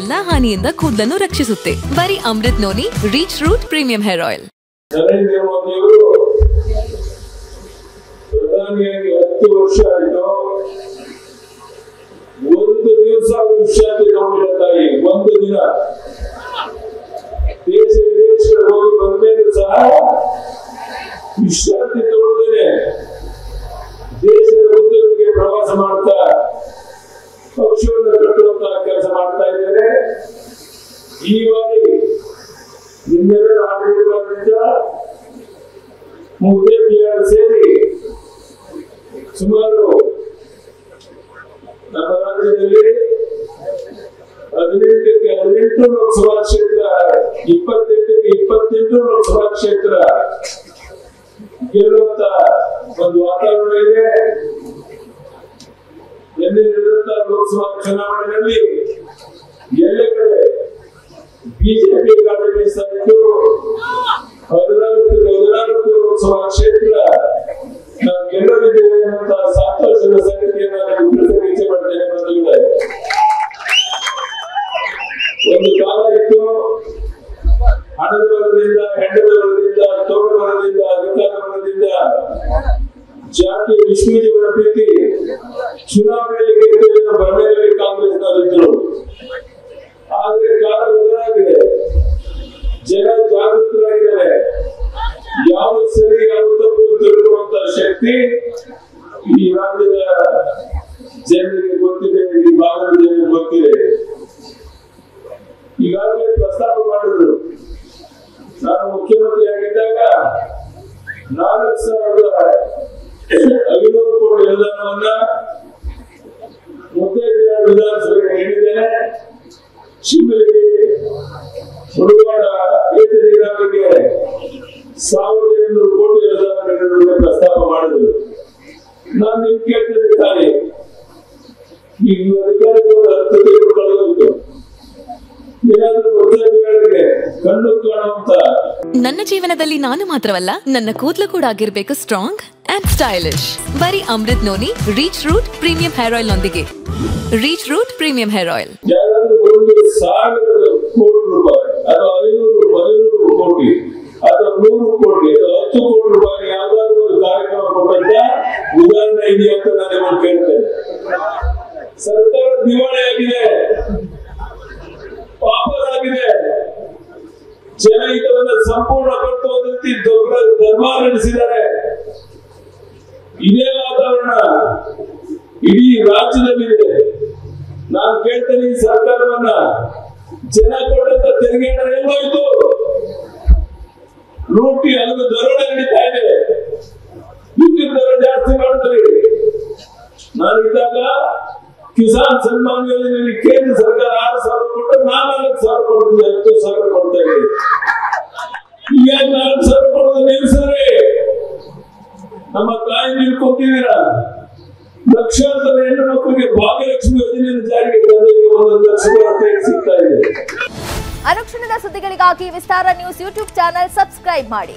ಎಲ್ಲಾ ಹಾನಿಯಿಂದ ಕೂದಲನ್ನು ರಕ್ಷಿಸುತ್ತೆ. ಬರೀ Amrut Noni reach root premium hair oil Narendra ಮೋದಿಯವರು ಪ್ರಧಾನಿಯಾಗಿ ಹತ್ತು ವರ್ಷ ಆಯಿತು. ಒಂದು ದಿವಸ ವಿಶ್ರಾಂತಿ ತಗೊಂಡಿಲ್ಲ ತಾಯಿ ಒಂದು ದಿನ. ದೇಶ ವಿದೇಶಗಳು ಹೋಗಿ ಬಂದ್ಮೇಲೆ ಸಹ ವಿಶ್ರಾಂತಿ ಸೇರಿ ಸುಮಾರು ಹದಿನೆಂಟಕ್ಕೆ ಹದಿನೆಂಟು ಲೋಕಸಭಾ ಕ್ಷೇತ್ರ, ಇಪ್ಪತ್ತೆಂಟಕ್ಕೆ ಇಪ್ಪತ್ತೆಂಟು ಲೋಕಸಭಾ ಕ್ಷೇತ್ರ ಗೆಲ್ಲುವಂತ ಒಂದು ವಾತಾವರಣ ಇದೆ. ಎಲ್ಲಿ ನಡೆದಂತ ಲೋಕಸಭಾ ಚುನಾವಣೆಯಲ್ಲಿ ಎಲ್ಲ ಲೋಕಸಭಾ ಕ್ಷೇತ್ರ, ನಾವು ಗೆಲ್ಲಲಿದ್ದೇವೆ ಅಂತ ಸಂತೋಷದ ಸಂಗತಿಯನ್ನು ನಾನು ಪಡ್ತೇನೆ ಬಂಧುಗಳೇ. ಒಂದು ಕಾಲ ಇತ್ತು, ಹಣದ ಬಲದಿಂದ ಹೆಂಡದ ತೋಳ ಬಲದಿಂದ ಅಧಿಕಾರ ಬಲದಿಂದ ಜಾತಿ ಚುನಾವಣೆಯಲ್ಲಿ ಗೆದ್ದ ಭ್ರಮೆಯಲ್ಲಿ ಶಕ್ತಿ ಈ ರಾಜ್ಯದ ಜನರಿಗೆ ಗೊತ್ತಿದೆ, ಈ ಭಾಗದ ಜನರಿಗೆ ಗೊತ್ತಿದೆ. ಈಗಾಗಲೇ ಪ್ರಸ್ತಾಪ ಮಾಡಿದ್ರು. ನಾನು ಮುಖ್ಯಮಂತ್ರಿ ಆಗಿದ್ದಾಗ ನಾಲ್ಕು ಸಾವಿರದ ಐನೂರು ಕೋಟಿ ಅನುದಾನವನ್ನ ಮುದ್ದೇಬಿಹಾರ ವಿಧಾನಸಭೆಗೆ ನೀಡಿದ್ದೇನೆ. ಶಿಮಲಿಗೆ ಸಾವಿರದ ಪ್ರಸ್ತಾಪ ಮಾಡಿದರು. ನಾನು ನಿಮ್ ಕೇಳ್ತೇನೆ ನಿಮ್ಮ ಈಗ ಅಧಿಕಾರಿಗಳು ಹತ್ತು ತಿಂಗಳು ಕಳೆದೋಯ್ತು ಏನಾದ್ರೂ ಮುದ್ದೇಬಿಹಾರಿಗೆ ಕಣ್ಣು ಕಾಣುವಂತ ನನ್ನ ಜೀವನದಲ್ಲಿ ನಾನು ಮಾತ್ರವಲ್ಲ ನನ್ನ ಕೂದಲು ಕೂಡ ಆಗಿರ್ಬೇಕು ಸ್ಟ್ರಾಂಗ್ ಅಂಡ್ ಸ್ಟೈಲಿಶ್ ಬರೀ Amrut Noni reach root premium hair oil ನೊಂದಿಗೆ. Reach root premium hair oil ಸಾವಿರ ಇದೆಯಾ ಅಂತ ನಾನು ನಿಮ್ಮನ್ನು ಕೇಳ್ತೇನೆ. ಸರ್ಕಾರ ದಿವಾಳಿ ಆಗಿದೆ ಪಾಪರಾಗಿದೆ ಜನಹಿತವನ್ನ ಸಂಪೂರ್ಣ ಒಂದು ರೀತಿ ದೊಡ್ಡ ದರ್ಬಾರ್ ನಡೆಸಿದ್ದಾರೆ. ಇದೇ ವಾತಾವರಣ ಇಡೀ ರಾಜ್ಯದಲ್ಲಿದೆ. ನಾನು ಕೇಳ್ತೇನೆ ಈ ಸರ್ಕಾರವನ್ನ ಜನ ಕೊಟ್ಟಂತ ತೆರಿಗೆ ಎಲ್ಲೋಯ್ತು ಲೂಟಿ ಅಲ್ಲದ ದರೋಡೆ ನಡೀತಾ ಇದೆ. ಕಿಸಾನ್ ಸನ್ಮಾನ್ ಯೋಜನೆಯಲ್ಲಿ ಕೇಂದ್ರ ಸರ್ಕಾರ ಆರು ಸಾವಿರ ಕೊಟ್ಟು ನಾಲ್ಕು ಸಾವಿರ ಕೊಡ್ತಿದ್ದೆ ಹತ್ತು ಸಾವಿರ ಕೊಡ್ತಾ ಇದೆ ಈಗ ನಾಲ್ಕು ಸಾವಿರ ಕೊಡೋದು ನಿಲ್ಸಿದ್ರಿ ನಮ್ಮ ತಾಯಿ ನೀವು ಕೊಟ್ಟಿದ್ದೀರ? ಲಕ್ಷಾಂತರ ಹೆಣ್ಣು ಮಕ್ಕಳಿಗೆ ಭಾಗ್ಯಲಕ್ಷ್ಮಿ ಯೋಜನೆಯನ್ನು ಜಾರಿಗೆ ತಂದಿಗೆ ಒಂದೊಂದು ಲಕ್ಷ ರೂಪಾಯಿ ಸಿಗ್ತಾ ಇದೆ. ಅನುಕ್ಷಣದ ಸುದ್ದಿಗಳಿಗಾಗಿ Vistara news YouTube channel subscribe ಮಾಡಿ.